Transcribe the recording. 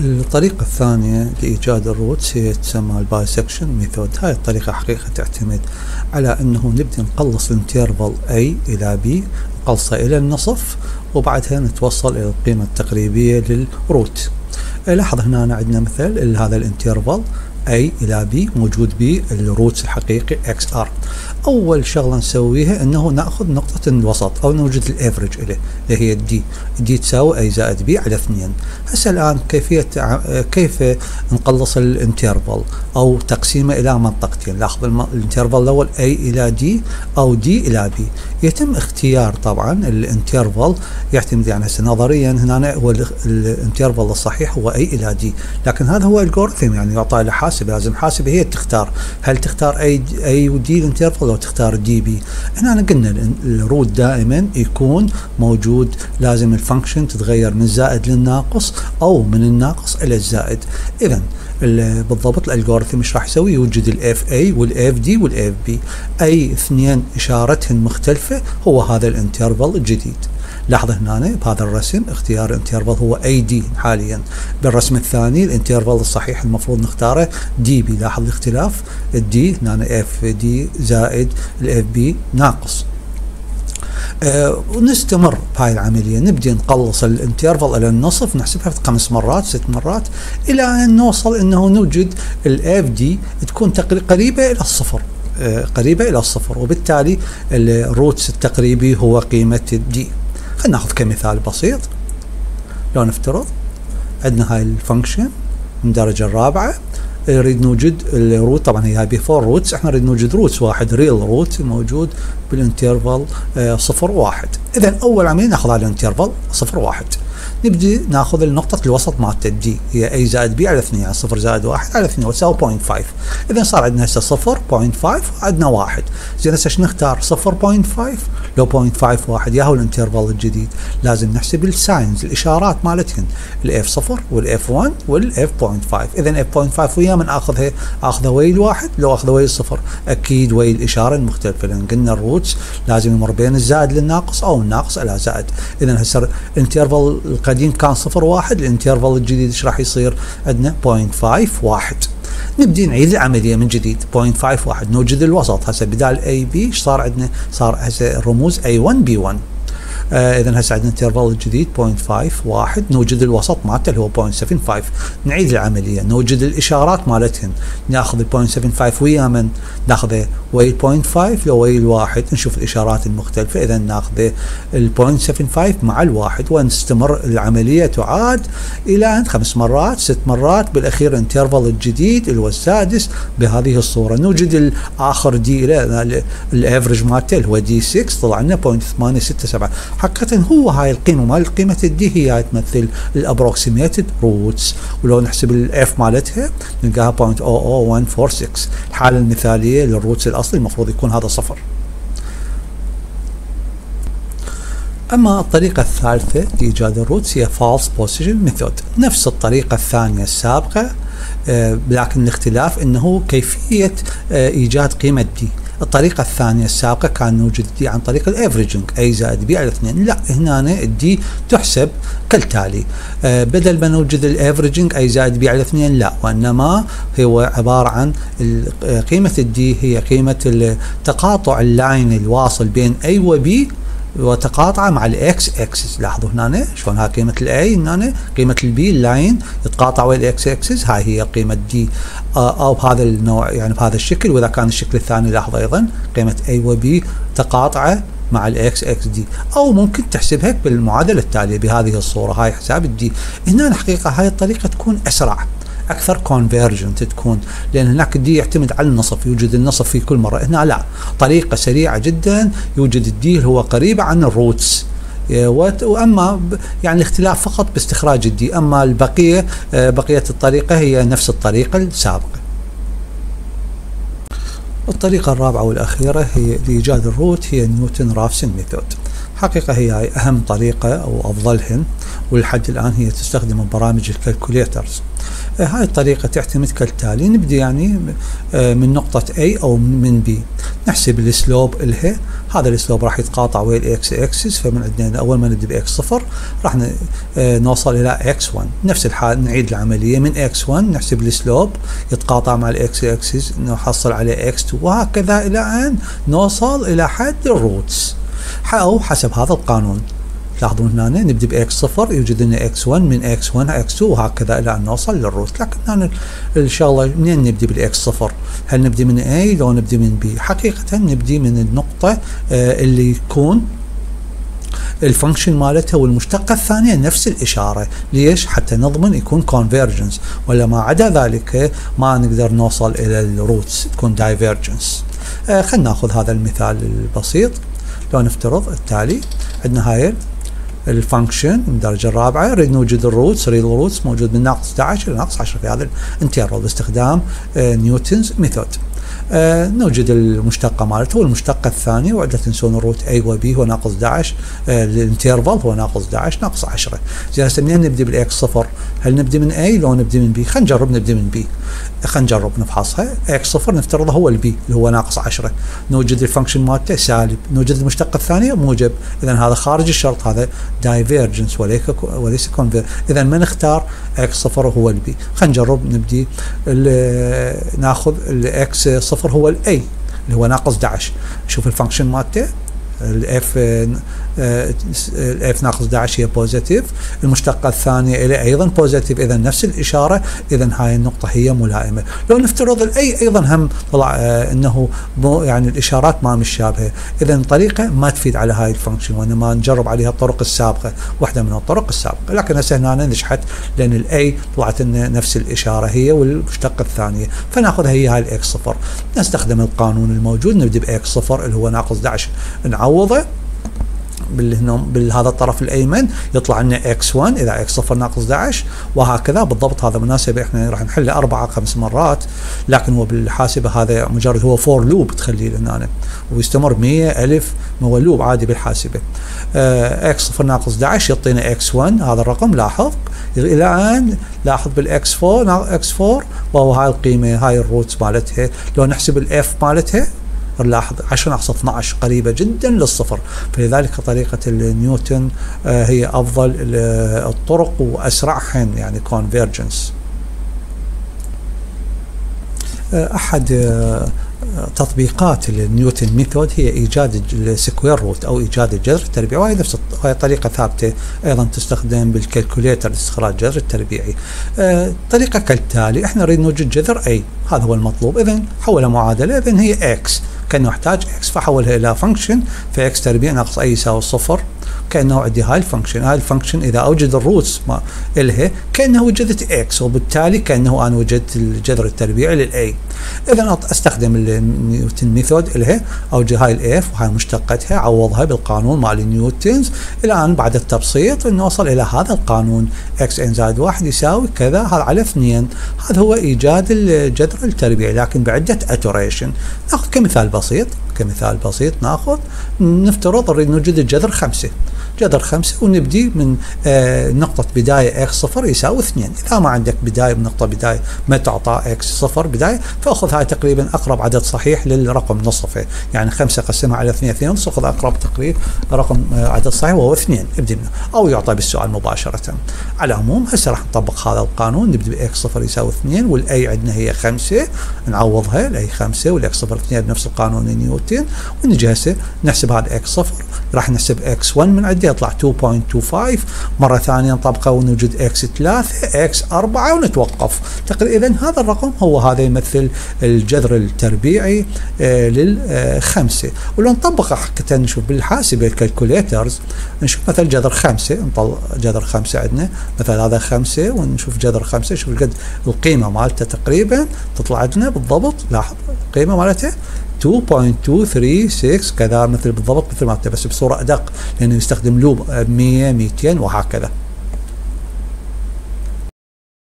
الطريقة الثانية لإيجاد ال roots هي تسمى ال bisection method. هاي الطريقة حقيقة تعتمد على أنه نبدأ نقلص ال interval A إلى B نقلصه إلى النصف وبعدها نتوصل إلى القيمة التقريبية لل root. لاحظ هنا عندنا مثل هذا ال interval A إلى B موجود به ال root الحقيقي XR أول شغلة نسويها أنه نأخذ نقطة الوسط أو نوجد ال average إليه اللي هي ال D D تساوي A زائد B على 2 هسه الآن كيفية كيف نقلص ال interval أو تقسيمه إلى منطقتين؟ لاحظ ال interval الأول A إلى D أو D إلى B. يتم اختيار طبعا ال interval يعتمد يعني هسه نظريا هنا هو ال interval الصحيح. هو A إلى D لكن هذا هو algorithm يعني يعطى له حاسب لازم حاسبة هي تختار. هل تختار A A و D ال interval لو تختار D B هنا قلنا ال root دائما يكون موجود. لازم ال function تتغير من زائد للناقص أو من الناقص إلى الزائد. اذا بالضبط ال algorithm إيش راح يسوي؟ يوجد ال F A وال F D وال F B أي اثنين إشارتهن مختلفة هو هذا ال interval الجديد. لاحظ هنا بهذا الرسم اختيار ال interval هو A D حاليا. بالرسم الثاني ال interval الصحيح المفروض نختاره D B لاحظ الاختلاف؟ ال D هنا F D زائد ال F B ناقص. أه ونستمر بهاي العملية. نبدي نقلص ال interval إلى النصف نحسبها خمس مرات ست مرات إلى أن نوصل أنه نوجد ال F D تكون قريبة إلى الصفر. أه قريبة إلى الصفر وبالتالي ال roots التقريبي هو قيمة ال D خلينا ناخذ كمثال بسيط. لو نفترض عندنا هاي ال function من الدرجة الرابعة نريد نوجد ال root. طبعا هي بي four roots إحنا نريد نوجد roots واحد real root موجود بال interval آه صفر واحد. اذا أول عمليه ناخذ على ال interval صفر واحد. نبدي ناخذ النقطة الوسط مالت ال D هي A زائد B على 2 يعني 0 زائد 1 على 2 وتساوي 0.5 اذا صار عندنا هسه 0.5 عندنا 1 زين هسه إيش نختار؟ 0.5 لو 0.5 واحد ياهو ال interval الجديد. لازم نحسب ال signs الإشارات مالتهن. ال F 0 وال F 1 وال F 0.5 اذا F 0.5 ويا من آخذها؟ آخذها ويا الواحد. لو آخذها ويا الصفر أكيد ويا الاشاره المختلفه لأن قلنا ال roots لازم يمر بين الزائد للناقص أو الناقص إلى زائد. اذا هسه ال interval القديم كان صفر واحد ال interval الجديد إيش راح يصير؟ عندنا 0.5 واحد. نبدي نعيد العملية من جديد 0.5 واحد. نوجد الوسط. هسه بدال A B إيش صار عندنا؟ صار هسه الرموز A 1 B 1 آه اذا هسه عندنا interval الجديد 0.5 واحد. نوجد الوسط مالته اللي هو 0.75 نعيد العملية نوجد الإشارات مالتهن. ناخذ ال 0.75 ويا من؟ ناخذه ويا ال 0.5 لو ويا الواحد. نشوف الإشارات المختلفة. اذا ناخذه ال 0.75 مع الواحد. ونستمر العملية تعاد إلى ان خمس مرات ست مرات. بالأخير interval الجديد اللي هو السادس بهذه الصورة. نوجد الآخر D ال average مالته اللي هو D 6 طلع لنا 0.867 حقيقة هو هاي القيمة مال قيمة ال D هي تمثل ال approximated roots ولو نحسب ال F مالتها نلقاها 0.00146 الحالة المثالية لل roots الأصلي المفروض يكون هذا صفر. أما الطريقة الثالثة لايجاد ال roots هي false position method نفس الطريقة الثانية السابقة آه لكن الاختلاف إنه كيفية آه إيجاد قيمة D الطريقة الثانية السابقة كان نوجد D عن طريق ال averaging A زائد B على اثنين. لا هنا ال D تحسب كالتالي. آه بدل ما نوجد ال averaging A زائد B على اثنين لا. وإنما هو عبارة عن قيمة ال D هي قيمة تقاطع ال line الواصل بين A و B وتقاطع مع الاكس اكسس لاحظوا هنا شلون؟ هاي قيمة ال A هنا قيمة ال B ال line يتقاطع ويا الاكس اكسس هاي هي قيمة D أو بهذا النوع يعني بهذا الشكل. وإذا كان الشكل الثاني لاحظ أيضا قيمة A و B تقاطعة مع ال X axis D أو ممكن تحسبها بالمعادلة التالية. بهذه الصورة هاي حساب ال D هنا الحقيقة هاي الطريقة تكون أسرع. أكثر convergent تكون لأن هناك ال D يعتمد على النصف يوجد النصف في كل مرة. هنا لا طريقة سريعة جدا يوجد ال D هو قريب عن ال roots وأما يعني الاختلاف فقط باستخراج ال D أما البقية بقية الطريقة هي نفس الطريقة السابقة. الطريقة الرابعة والأخيرة هي لإيجاد ال root هي نيوتن رافسن method حقيقة هي أهم طريقة أو أفضلهن ولحد الآن هي تستخدم برامج ال calculators. آه هاي الطريقة تعتمد كالتالي. نبدي يعني آه من نقطة A أو من B. نحسب ال slope الها هذا ال slope راح يتقاطع ويا الاكس اكسس فمن عندنا أول ما نبدي ب x صفر راح آه نوصل إلى x 1 نفس الحال نعيد العملية من x 1 نحسب ال slope يتقاطع مع الاكس اكسس نحصل عليه x 2 وهكذا إلى أن نوصل إلى حد ال roots أو حسب هذا القانون. تلاحظون هنا نبدي ب x صفر يوجد لنا إكس 1 من إكس 1 إكس 2 وهكذا إلى أن نوصل لل root لكن هنا الشغله منين نبدي بال x صفر؟ هل نبدي من A لو نبدي من B؟ حقيقه نبدي من النقطة آه اللي يكون ال function مالتها والمشتقة الثانية نفس الإشارة. ليش؟ حتى نضمن يكون convergence ولا ما عدا ذلك ما نقدر نوصل إلى ال roots تكون divergence آه خلينا ناخذ هذا المثال البسيط. لو نفترض التالي. عندنا هاي ال function من الدرجة الرابعة نريد نوجد ال roots نريد ال roots موجود من ناقص 11 إلى ناقص 10 في هذا ال interval باستخدام Newton's method. آه نوجد المشتقة مالته والمشتقة الثانية ولا تنسون ال root A و B هو ناقص 11 آه ال interval هو ناقص 11 ناقص 10 زين هسه منين نبدي بال x صفر؟ هل نبدي من A لو نبدي من B؟ خلينا نجرب نبدي من B. خلينا نجرب نفحصها. x صفر نفترضه هو ال B اللي هو ناقص 10 نوجد ال function مالته سالب. نوجد المشتقة الثانية موجب. اذا هذا خارج الشرط هذا divergence وليس وليس conver اذا ما نختار x صفر هو ال B خلينا نجرب نبدي ناخذ ال x صفر هو ال A اللي هو ناقص 11 نشوف ال function مالته ال f ال f ناقص 11 هي positive المشتقة الثانية إلى أيضا بوزيتيف اذا نفس الإشارة. اذا هاي النقطة هي ملائمة. لو نفترض ال A أيضا هم طلع آه إنه يعني الإشارات ما مشابهه اذا طريقة ما تفيد على هاي ال function وإنما نجرب عليها الطرق السابقة. واحدة من الطرق السابقة. لكن هسه هنا نجحت لأن ال A طلعت لنا نفس الإشارة هي والمشتقة الثانية. فناخذها هي هاي ال x صفر. نستخدم القانون الموجود نبدأ ب x صفر اللي هو ناقص 11 نعوضه. بهذا الطرف الأيمن يطلع لنا إكس 1 إذا إكس صفر ناقص 11 وهكذا بالضبط هذا مناسبه إحنا راح نحله أربع خمس مرات لكن هو بالحاسبة هذا مجرد هو for loop تخليه هنا ويستمر 100 ألف هو loop عادي بالحاسبة. x صفر ناقص 11 يعطينا x 1 هذا الرقم لاحظ. إلى ان لاحظ بالإكس 4 إكس 4 وهو هاي القيمة هاي ال roots مالتها. لو نحسب ال f مالتها نلاحظ 10 ناقص 12 قريبة جدا للصفر. فلذلك طريقة نيوتن هي أفضل الطرق وأسرعهن يعني convergence أحد تطبيقات النيوتن method هي إيجاد ال square root أو إيجاد الجذر التربيعي وهي نفس وهي طريقة ثابتة أيضا تستخدم بال calculator لاستخراج الجذر التربيعي. آه طريقة كالتالي إحنا نريد نوجد جذر A هذا هو المطلوب. اذا حول معادلة اذا هي x كأنه احتاج x فحولها إلى function ف x تربيع ناقص A يساوي صفر. كأنه عندي هاي ال function هاي ال function إذا أوجد ال roots ما الها كأنه وجدت x وبالتالي كأنه أنا وجدت الجذر التربيعي لل A إذا أستخدم النيوتن method الها اوجد هاي ال f وهاي مشتقتها عوضها بالقانون مال Newton's. الآن بعد التبسيط نوصل إلى هذا القانون. x n زائد واحد يساوي كذا هذا على اثنين. هذا هو إيجاد الجذر التربيعي لكن بعدة iteration كمثال بسيط كمثال بسيط ناخذ نفترض نريد نوجد الجذر خمسة. جذر خمسة ونبدي من آه نقطة بداية x صفر يساوي اثنين. إذا ما عندك بداية بنقطة بداية ما تعطى x صفر بداية فأخذ هاي تقريبا أقرب عدد صحيح للرقم نصفه. يعني خمسة قسمها على اثنين اثنين ونص أخذ أقرب تقريب رقم آه عدد صحيح وهو اثنين. ابدي منه. أو يعطى بالسؤال مباشرة. على العموم هسه راح نطبق هذا القانون. نبدي ب x صفر يساوي اثنين وال A عندنا هي خمسة. نعوضها ال A خمسة وال x صفر اثنين بنفس القانون نيوتن ونجي هسه نحسب هذا x صفر. راح نحسب x 1 من عندي يطلع 2.25 مرة ثانية نطبقه ونوجد إكس 3 إكس 4 ونتوقف. تقريبا اذا هذا الرقم هو هذا يمثل الجذر التربيعي آه للخمسة. ولو نطبقه حتى نشوف بالحاسبة ال calculators نشوف مثلا جذر خمسة نطلع جذر خمسة عندنا مثلا هذا خمسة ونشوف جذر خمسة شوف قد القيمة مالته تقريبا تطلع لنا بالضبط. لاحظ القيمة مالته 2.236 كذا مثل بالضبط مثل ما بس بصورة أدق لأنه يستخدم لوب 100 200 وهكذا.